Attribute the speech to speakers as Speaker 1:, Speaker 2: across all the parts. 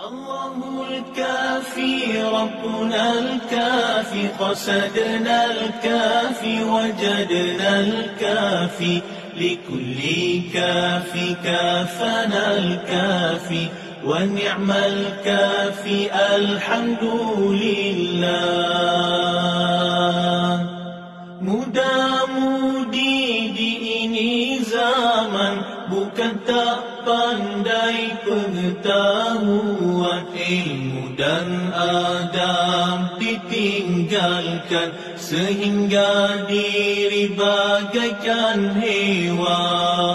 Speaker 1: الله الكافي ربنا الكافي قصدنا الكافي وجدنا الكافي لكل كافي كافنا الكافي ونعم الكافي الحمد لله. Zaman Bukan tak pandai pengetahuan Ilmu dan adab ditinggalkan Sehingga diri bagaikan hewan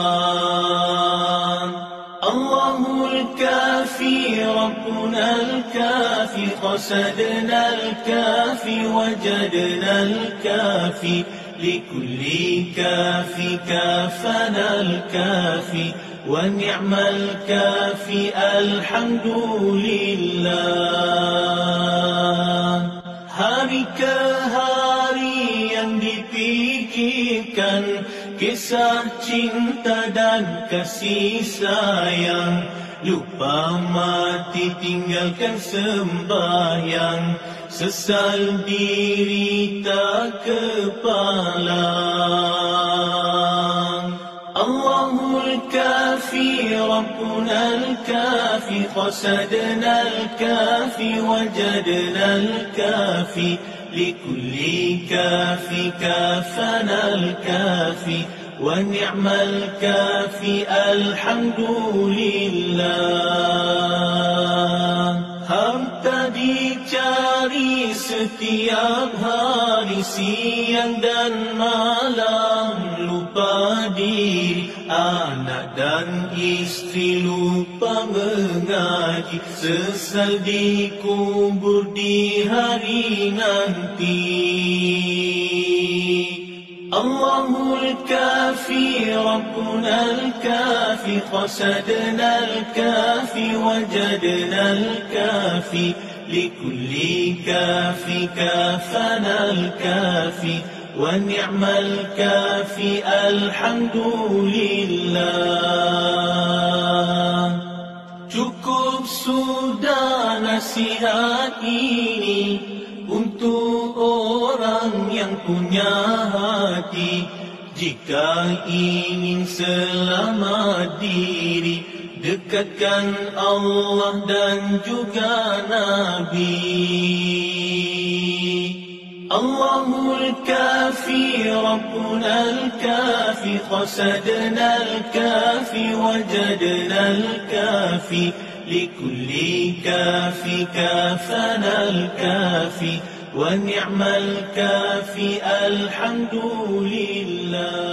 Speaker 1: ربنا الكافي قصدنا الكافي وجدنا الكافي لكل كافي كافنا الكافي ونعم الكافي الحمد لله. هارك هاري كان كسا تشين تدان كسي سايان Lupa mati tinggalkan sembahyang Sesal diri tak kepala Allahul kafi Rabbuna al-kafi Qasadna al-kafi Wajadna al-kafi لكل كافي كافنا الكافي ونعم الكافي الحمد لله Harta dicari setiap hari siang dan malam Lupa diri anak dan istri lupa mengaji Sesal dikubur di hari nanti الله الكافي ربنا الكافي قصدنا الكافي وجدنا الكافي لكل كافي كافنا الكافي ونعم الكافي الحمد لله. Cukup sudah nasihat ini untuk punya hati Jika ingin selamat diri Dekatkan Allah dan juga Nabi Allahul kafi Rabbuna al-kafi Qasadna al-kafi Wajadna al-kafi لكل كافي كافنا الكافي ونعم الكافي الحمد لله.